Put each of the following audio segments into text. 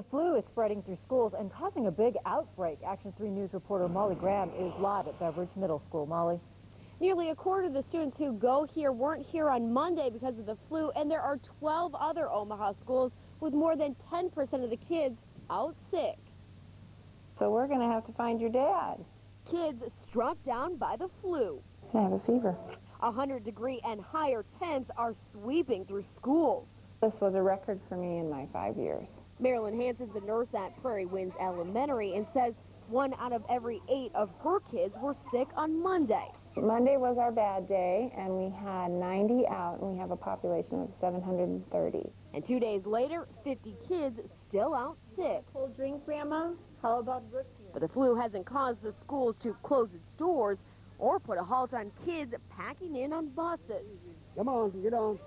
The flu is spreading through schools and causing a big outbreak. Action 3 News reporter Molly Graham is live at Beveridge Middle School. Molly. Nearly a quarter of the students who go here weren't here on Monday because of the flu, and there are 12 other Omaha schools with more than 10% of the kids out sick. So we're going to have to find your dad. Kids struck down by the flu. I have a fever. 100 degree and higher temps are sweeping through schools. This was a record for me in my five years. Marilyn Hansen's the nurse at Prairie Winds Elementary and says one out of every eight of her kids were sick on Monday. Monday was our bad day, and we had 90 out, and we have a population of 730. And two days later, 50 kids still out sick. Cold drink, Grandma? How about root beer? But the flu hasn't caused the schools to close its doors or put a halt on kids packing in on buses. Come on, get on.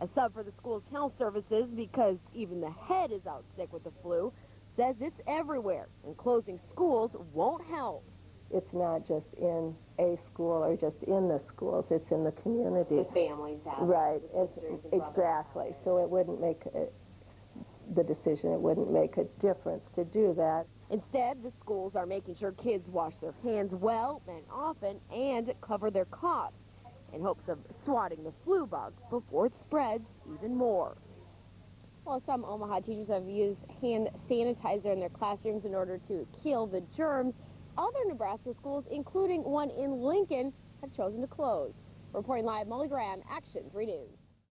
A sub for the school's health services, because even the head is out sick with the flu, says it's everywhere, and closing schools won't help. It's not just in a school or just in the schools, it's in the community. The families have. Right, it's, exactly. So it wouldn't make a, the decision, it wouldn't make a difference to do that. Instead, the schools are making sure kids wash their hands well and often and cover their coughs in hopes of swatting the flu bug before it spreads even more. Well, some Omaha teachers have used hand sanitizer in their classrooms in order to kill the germs. Other Nebraska schools, including one in Lincoln, have chosen to close. Reporting live, Molly Graham, Action 3 News.